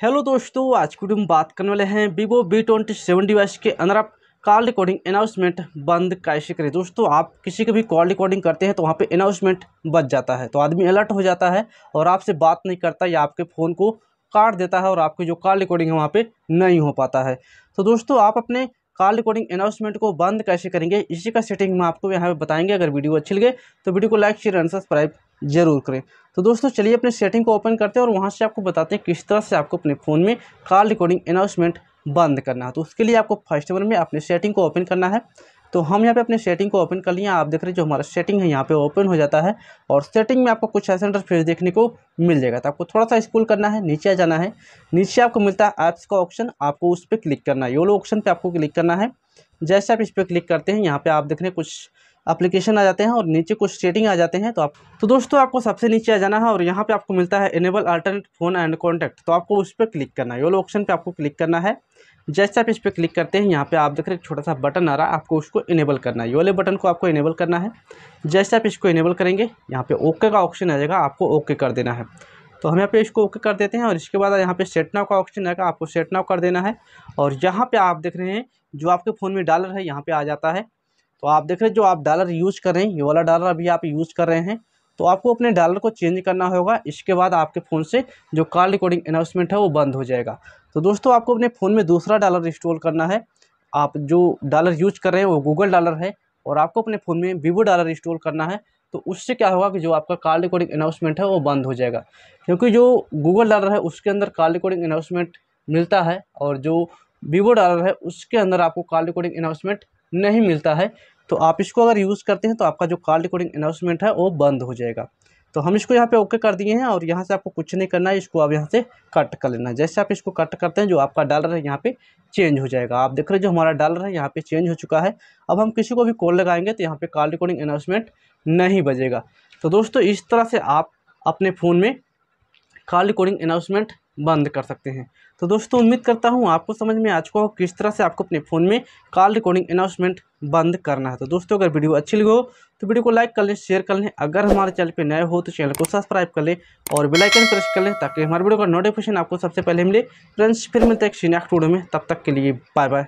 Hello दोस्तों, आज की वीडियो में बात करने वाले हैं Vivo V twenty seven device के अंदर आप कॉल रिकॉर्डिंग अनाउंसमेंट बंद कैसे करें। दोस्तों, आप किसी का भी कॉल रिकॉर्डिंग करते हैं तो वहाँ पे अनाउंसमेंट बच जाता है तो आदमी अलर्ट हो जाता है और आपसे बात नहीं करता या आपके फ़ोन को काट देता है और आपकी जो कॉल रिकॉर्डिंग है वहाँ पर नहीं हो पाता है। तो दोस्तों, आप अपने कॉल रिकॉर्डिंग अनाउंसमेंट को बंद कैसे करेंगे, इसी का सेटिंग में आपको यहाँ पर बताएँगे। अगर वीडियो अच्छी लगे तो वीडियो को लाइक शेयर एंड सब्सक्राइब ज़रूर करें। तो दोस्तों, चलिए अपने सेटिंग को ओपन करते हैं और वहाँ से आपको बताते हैं किस तरह से आपको अपने फ़ोन में कॉल रिकॉर्डिंग अनाउंसमेंट बंद करना है। तो उसके लिए आपको फ़र्स्ट नंबर में अपने सेटिंग को ओपन करना है। तो हम यहाँ पे अपने सेटिंग को ओपन कर लिए आप देख रहे हैं जो हमारा सेटिंग है, यहाँ पे ओपन हो जाता है और सेटिंग में आपको कुछ ऐसा इंटरफेस देखने को मिल जाएगा। तो आपको थोड़ा सा स्कूल करना है, नीचे आ जाना है। नीचे आपको मिलता है ऐप्स का ऑप्शन आपको उस पर क्लिक करना है। योलो ऑप्शन पर आपको क्लिक करना है। जैसे आप इस पर क्लिक करते हैं, यहाँ पर आप देख रहे हैं कुछ एप्लीकेशन आ जाते हैं और नीचे कुछ सेटिंग आ जाते हैं तो आप तो दोस्तों आपको सबसे नीचे आ जाना है और यहाँ पे आपको मिलता है enable alternate phone and contact तो आपको उस पर क्लिक करना है। योलो ऑप्शन पे आपको क्लिक करना है। जैसे आप इस पर क्लिक करते हैं, यहाँ पे आप देख रहे हैं छोटा सा बटन आ रहा है, आपको उसको इनेबल करना है। ये वाले बटन को आपको इनेबल करना है। जैसे आप इसको इनेबल करेंगे, यहाँ पे ओके का ऑप्शन आ जाएगा, आपको ओके कर देना है। तो हम यहाँ पे इसको ओके कर देते हैं और इसके बाद यहाँ पे सेट नाव का ऑप्शन आएगा, आपको सेट नाव कर देना है। और यहाँ पे आप देख रहे हैं, जो आपके फ़ोन में डालर है, यहाँ पे आ जाता है। तो आप देख रहे हैं, जो आप डॉलर यूज़ कर रहे हैं, ये वाला डॉलर अभी आप यूज़ कर रहे हैं तो आपको अपने डॉलर को चेंज करना होगा। इसके बाद आपके फ़ोन से जो कॉल रिकॉर्डिंग अनाउंसमेंट है, वो बंद हो जाएगा। तो दोस्तों, आपको अपने फ़ोन में दूसरा डॉलर इंस्टॉल करना है। आप जो डॉलर यूज़ कर रहे हैं, वो गूगल डॉलर है, और आपको अपने फ़ोन में वीवो डॉलर इंस्टॉल करना है तो उससे क्या होगा कि जो आपका कॉल रिकॉर्डिंग अनाउंसमेंट है, वो बंद हो जाएगा। क्योंकि जो गूगल डॉलर है, उसके अंदर कॉल रिकॉर्डिंग अनाउंसमेंट मिलता है, और जो वीवो डॉलर है, उसके अंदर आपको कॉल रिकॉर्डिंग अनाउंसमेंट नहीं मिलता है तो आप इसको अगर यूज़ करते हैं तो आपका जो कॉल रिकॉर्डिंग अनाउंसमेंट है, वो बंद हो जाएगा। तो हम इसको यहाँ पे ओके कर दिए हैं और यहाँ से आपको कुछ नहीं करना है, इसको आप यहाँ से कट कर लेना है। जैसे आप इसको कट करते हैं, जो आपका डॉलर है, यहाँ पे चेंज हो जाएगा। आप देख रहे हैं, जो हमारा डॉलर है, यहाँ पे चेंज हो चुका है। अब हम किसी को भी कॉल लगाएँगे तो यहाँ पे कॉल रिकॉर्डिंग अनाउंसमेंट नहीं बजेगा। तो दोस्तों, इस तरह से आप अपने फ़ोन में कॉल रिकॉर्डिंग अनाउंसमेंट बंद कर सकते हैं। तो दोस्तों, उम्मीद करता हूँ आपको समझ में आ चुका हो किस तरह से आपको अपने फ़ोन में कॉल रिकॉर्डिंग अनाउंसमेंट बंद करना है। तो दोस्तों, अगर वीडियो अच्छी लगी हो तो वीडियो को लाइक कर लें शेयर कर लें। अगर हमारे चैनल पर नए हो तो चैनल को सब्सक्राइब कर लें और बेलाइकन प्रेस कर लें ताकि हमारे वीडियो का नोटिफिकेशन आपको सबसे पहले मिले। फ्रेंड्स, फिर मिलते हैं एक नेक्स्ट वीडियो में। तब तक के लिए बाय बाय